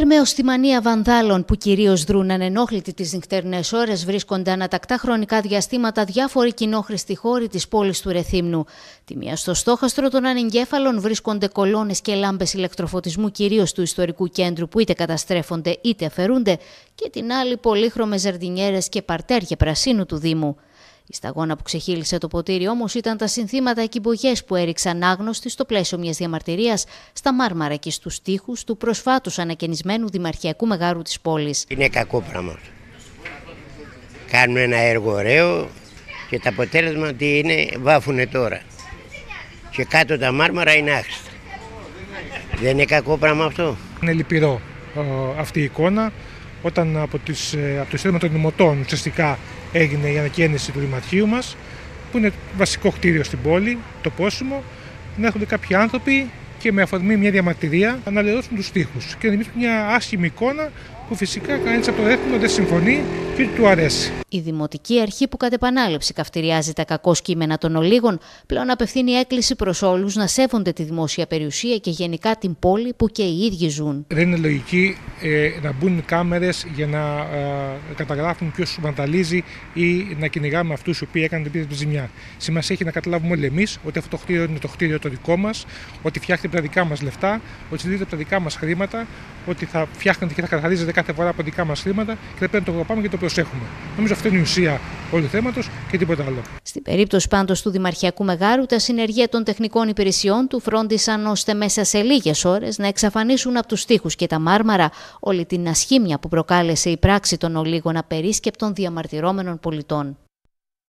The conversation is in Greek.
Έρμεο στη μανία βανδάλων που κυρίως δρούν ανενόχλητοι τις νυχτερινές ώρες βρίσκονται ανατακτά χρονικά διαστήματα διάφοροι κοινόχρηστοι χώροι της πόλης του Ρεθύμνου. Τη μία στο στόχαστρο των ανεγκέφαλων βρίσκονται κολόνες και λάμπες ηλεκτροφωτισμού κυρίως του ιστορικού κέντρου που είτε καταστρέφονται είτε αφαιρούνται και την άλλη πολύχρωμες ζαρδινιέρες και παρτέρια πρασίνου του Δήμου. Η σταγόνα που ξεχύλισε το ποτήρι όμως ήταν τα συνθήματα εκυμπογές που έριξαν άγνωστοι στο πλαίσιο μιας διαμαρτυρίας στα Μάρμαρα και στους τοίχου του προσφάτου ανακαινισμένου δημαρχιακού μεγάρου της πόλης. Είναι κακό πράγμα. Κάνουν ένα έργο ωραίο και το αποτέλεσμα ότι είναι βάφουνε τώρα. Και κάτω τα μάρμαρα είναι άχρηστα. Δεν είναι κακό πράγμα αυτό; Είναι λυπηρό ε, αυτή η εικόνα όταν από, τις, ε, από το σύστημα των δημοτών ουσιαστικά έγινε η ανακαίνιση του Δημαρχείου μας, που είναι βασικό κτίριο στην πόλη, το πόσιμο, να έρχονται κάποιοι άνθρωποι και με αφορμή μια διαμαρτυρία να αναλυώσουν τους τοίχους και να δημιουργήσουν μια άσχημη εικόνα που φυσικά κανείς από το έθνο δεν συμφωνεί και του αρέσει. Η Δημοτική Αρχή που κατ' επανάληψη καυτηριάζει τα κακό κείμενα των ολίγων, πλέον απευθύνει έκκληση προς όλους να σέβονται τη δημόσια περιουσία και γενικά την πόλη που και οι ίδιοι ζουν. Δεν είναι λογική ε, να μπουν κάμερες για να ε, καταγράφουν ποιος βανταλίζει ή να κυνηγάμε αυτούς οι οποίοι έκαναν την πίεση ζημιά. Σημασία έχει να καταλάβουμε όλοι εμείς ότι αυτό το κτίριο είναι το κτίριο το δικό μας, ότι φτιάχνεται από τα δικά μας λεφτά, ότι συντηρείται από τα δικά μας χρήματα, ότι θα φτιάχνεται και θα καθαρίζεται κάθε φορά από δικά μας χρήματα και θα πρέπει να το αγαπάμε και το προσέχουμε. Νομίζω αυτή είναι η ουσία όλου του θέματος και τίποτα άλλο. Στην περίπτωση πάντως του Δημαρχιακού Μεγάρου, τα συνεργεία των τεχνικών υπηρεσιών του φρόντισαν ώστε μέσα σε λίγες ώρες να εξαφανίσουν από τους τοίχου και τα μάρμαρα όλη την ασχήμια που προκάλεσε η πράξη των ολίγων απερίσκεπτων διαμαρτυρόμενων πολιτών.